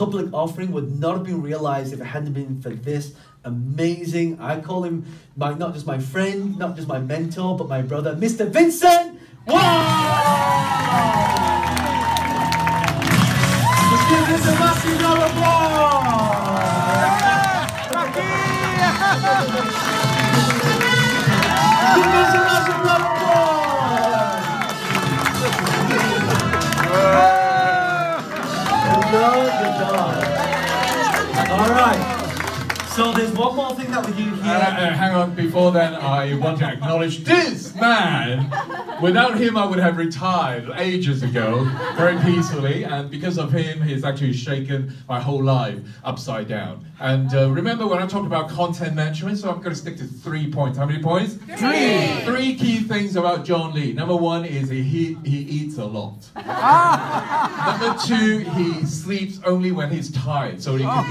public offering would not have been realized if it hadn't been for this amazing. I call him my not just my friend, not just my mentor, but my brother, Mr. Vincent. Wow! Let's give this a massive round of applause. Job, good job. All right. So there's one more thing that we do here. Uh, uh, hang on, before then, I want to acknowledge this man. Without him, I would have retired ages ago, very peacefully, and because of him, he's actually shaken my whole life upside down. And uh, remember when I talked about content management, so I'm going to stick to three points. How many points? Three! Three key things about John Lee. Number one is he, he, he eats a lot. Number two, he sleeps only when he's tired, so he can oh.